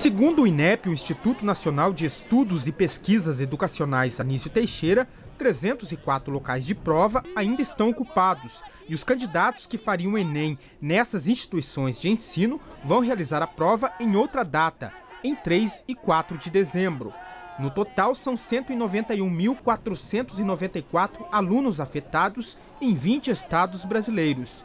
Segundo o INEP, o Instituto Nacional de Estudos e Pesquisas Educacionais Anísio Teixeira, 304 locais de prova ainda estão ocupados e os candidatos que fariam o Enem nessas instituições de ensino vão realizar a prova em outra data, em 3 e 4 de dezembro. No total, são 191.494 alunos afetados em 20 estados brasileiros.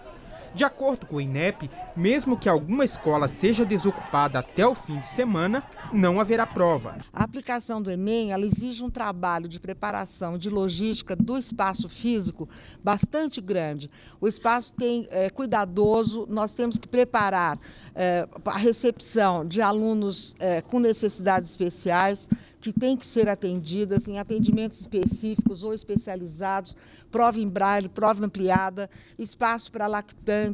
De acordo com o INEP, mesmo que alguma escola seja desocupada até o fim de semana, não haverá prova. A aplicação do Enem exige um trabalho de preparação, de logística do espaço físico bastante grande. O espaço tem é, cuidadoso, nós temos que preparar é, a recepção de alunos é, com necessidades especiais, que têm que ser atendidas em atendimentos específicos ou especializados, prova em braille, prova ampliada, espaço para lactantes,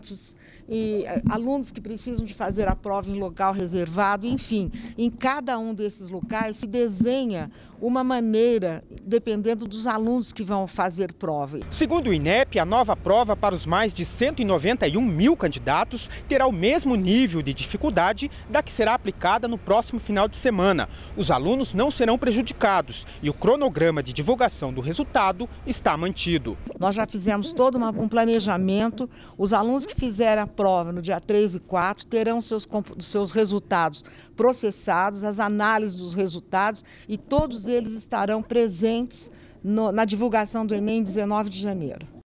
e eh, alunos que precisam de fazer a prova em local reservado, enfim, em cada um desses locais se desenha uma maneira, dependendo dos alunos que vão fazer prova. Segundo o INEP, a nova prova para os mais de 191 mil candidatos terá o mesmo nível de dificuldade da que será aplicada no próximo final de semana. Os alunos não serão prejudicados e o cronograma de divulgação do resultado está mantido. Nós já fizemos todo um planejamento. Os alunos que fizerem a prova no dia 3 e 4 terão seus, seus resultados processados, as análises dos resultados e todos eles estarão no, na divulgação do Enem 19 de janeiro.